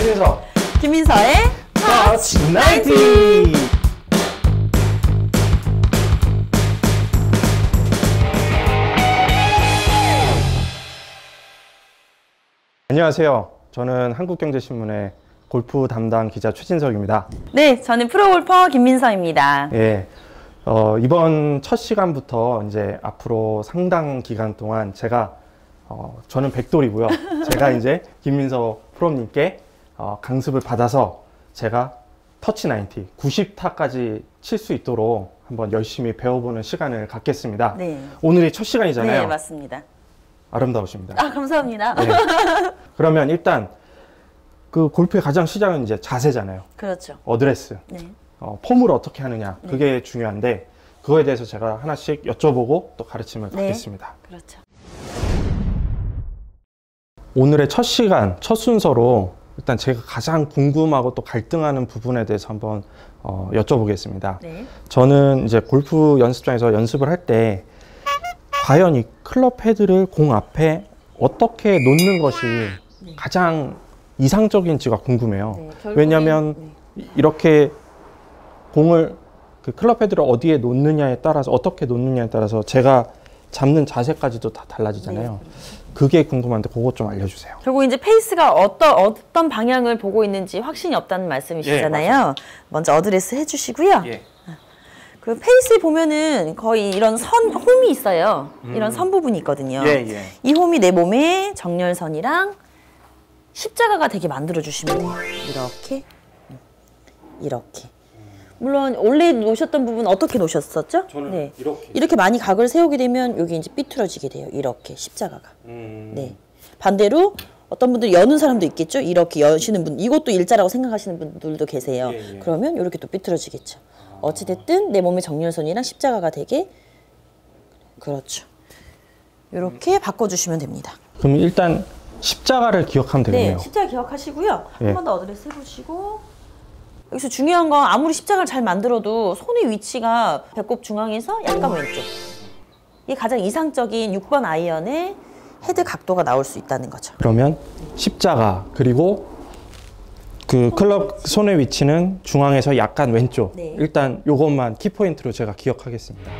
그래서 김민서의 터치 나이티 안녕하세요. 저는 한국경제신문의 골프 담당 기자 최진석입니다. 네, 저는 프로골퍼 김민서입니다. 예. 어, 이번 첫 시간부터 이제 앞으로 상당 기간 동안 제가 어, 저는 백돌이고요. 제가 이제 김민서 프로님께 어, 강습을 받아서 제가 터치 90, 90타까지 칠 수 있도록 한번 열심히 배워보는 시간을 갖겠습니다. 네. 오늘이 첫 시간이잖아요. 네, 맞습니다. 아름다우십니다. 아, 감사합니다. 네. 그러면 일단 그 골프의 가장 시작은 이제 자세잖아요. 그렇죠. 어드레스. 네. 어, 폼을 어떻게 하느냐. 그게 중요한데 그거에 대해서 제가 하나씩 여쭤보고 또 가르침을 네. 받겠습니다. 그렇죠. 오늘의 첫 시간, 첫 순서로 일단 제가 가장 궁금하고 또 갈등하는 부분에 대해서 한번 어, 여쭤보겠습니다. 네. 저는 이제 골프 연습장에서 연습을 할 때 과연 이 클럽 헤드를 공 앞에 어떻게 놓는 것이 네. 가장 이상적인지가 궁금해요. 네, 결국엔- 왜냐하면 네. 이렇게 공을 그 클럽 헤드를 어디에 놓느냐에 따라서 어떻게 놓느냐에 따라서 제가 잡는 자세까지도 다 달라지잖아요. 네, 그게 궁금한데 그것 좀 알려주세요. 결국 이제 페이스가 어떤 어떤 방향을 보고 있는지 확신이 없다는 말씀이시잖아요. 먼저 어드레스 해주시고요. 예. 그 페이스에 보면은 거의 이런 선 홈이 있어요. 이런 선 부분이 있거든요. 음. 예, 예. 이 홈이 내 몸에 정렬선이랑 십자가가 되게 만들어 주시면 돼요. 이렇게, 이렇게. 물론 원래 놓으셨던 부분 어떻게 놓으셨었죠? 네. 이렇게. 이렇게 많이 각을 세우게 되면 여기 이제 삐뚤어지게 돼요. 이렇게 십자가가. 네. 반대로 어떤 분들 여는 사람도 있겠죠. 이렇게 여시는 분, 이것도 일자라고 생각하시는 분들도 계세요. 예, 예. 그러면 이렇게 또 삐뚤어지겠죠. 어찌 됐든 내 몸의 정렬선이랑 십자가가 되게 그렇죠. 이렇게 바꿔주시면 됩니다. 그럼 일단 십자가를 기억하면 되겠네요. 네, 십자가 기억하시고요. 예. 한번 더 어드레스 해보시고 여기서 중요한 건 아무리 십자가를 잘 만들어도 손의 위치가 배꼽 중앙에서 약간 왼쪽. 이게 가장 이상적인 6번 아이언의 헤드 각도가 나올 수 있다는 거죠. 그러면 십자가 그리고 그 클럽 손의 위치는 중앙에서 약간 왼쪽. 네. 일단 요것만 키포인트로 제가 기억하겠습니다.